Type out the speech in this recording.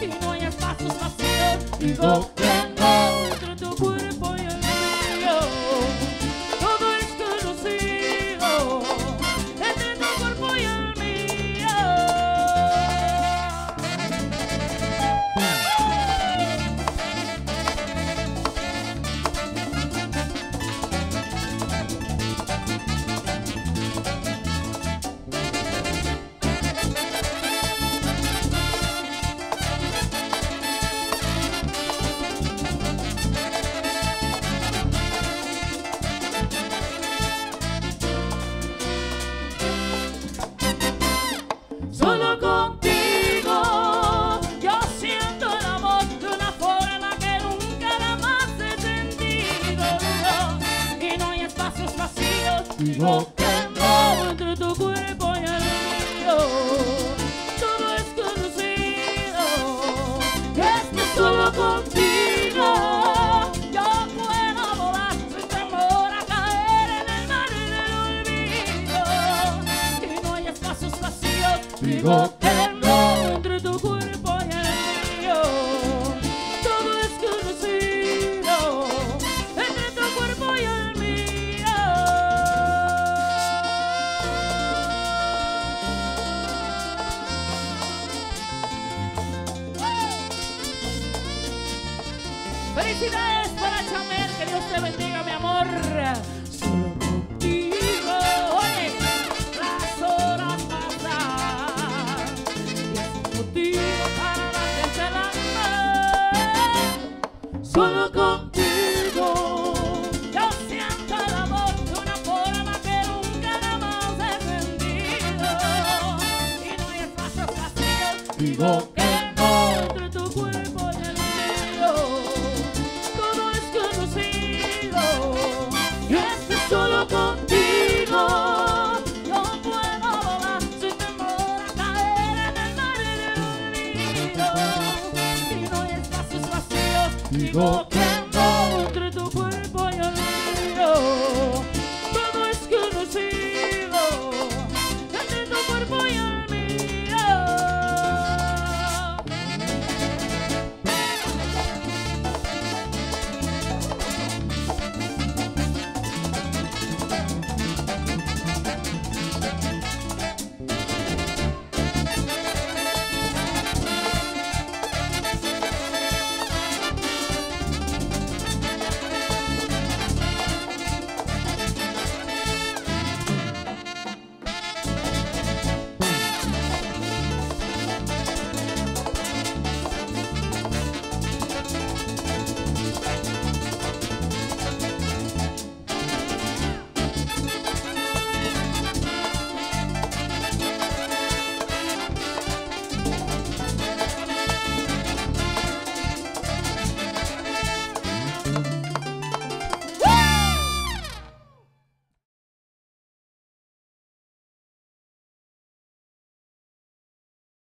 y no hay espacios vacíos. Digo que no que no entre tu cuerpo y el mío. Todo es conocido. Es que solo contigo yo puedo volar sin temor a caer en el mar del olvido. Y no hay espacios vacíos. Digo que Felicidades para Chamel, que Dios te bendiga, mi amor. Solo contigo, oye, las horas pasan. Y es motivo para darte el Solo contigo, yo siento el amor de una forma que nunca jamás he sentido. Y no hay espacios vacíos. Digo mar